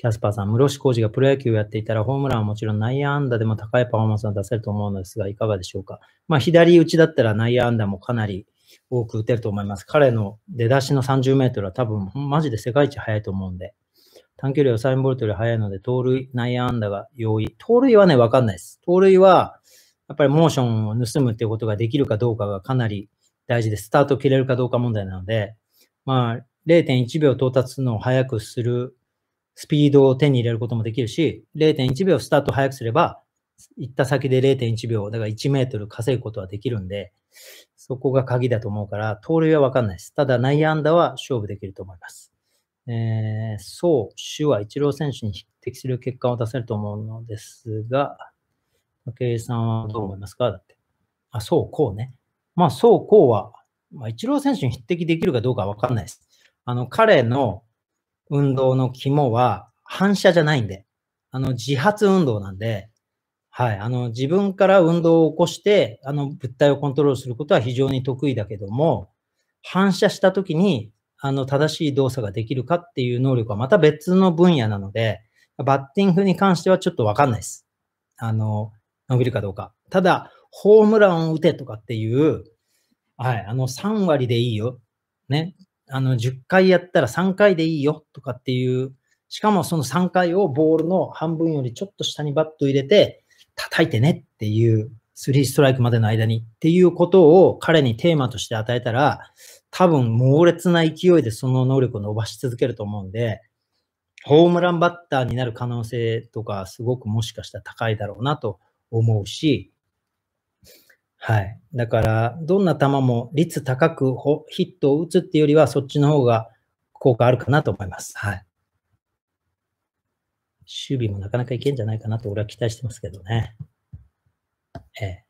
キャスパーさん、室伏浩二がプロ野球をやっていたら、ホームランはもちろん内野安打でも高いパフォーマンスが出せると思うのですが、いかがでしょうか？まあ、左打ちだったら内野安打もかなり多く打てると思います。彼の出だしの30メートルは多分、マジで世界一速いと思うんで、短距離はサインボルトより速いので、盗塁、内野安打が容易。盗塁はね、わかんないです。盗塁は、やっぱりモーションを盗むっていうことができるかどうかがかなり大事で、スタート切れるかどうか問題なので、まあ、0.1秒到達のを速くするスピードを手に入れることもできるし、0.1秒スタート速くすれば、行った先で0.1秒、だから1メートル稼ぐことはできるんで、そこが鍵だと思うから、盗塁はわかんないです。ただ、内野安打は勝負できると思います。えー、そう、主は一郎選手に匹敵する結果を出せると思うのですが、武井さんはどう思いますか？だって。あ、そう、こうね。まあ、そう、こうは、まあ、一郎選手に匹敵できるかどうかわかんないです。あの、彼の運動の肝は反射じゃないんで、あの、自発運動なんで、はい、あの、自分から運動を起こして、あの、物体をコントロールすることは非常に得意だけども、反射したときに、あの、正しい動作ができるかっていう能力はまた別の分野なので、バッティングに関してはちょっとわかんないです。あの、伸びるかどうか。ただ、ホームランを打てとかっていう、はい、あの、3割でいいよ。ね。あの、10回やったら3回でいいよとかっていう、しかもその3回をボールの半分よりちょっと下にバット入れて、叩いてねっていう、3ストライクまでの間にっていうことを彼にテーマとして与えたら、多分猛烈な勢いでその能力を伸ばし続けると思うんで、ホームランバッターになる可能性とか、すごくもしかしたら高いだろうなと思うし、はい。だから、どんな球も率高くヒットを打つっていうよりは、そっちの方が効果あるかなと思います。はい。守備もなかなかいけんじゃないかなと俺は期待してますけどね。ええ。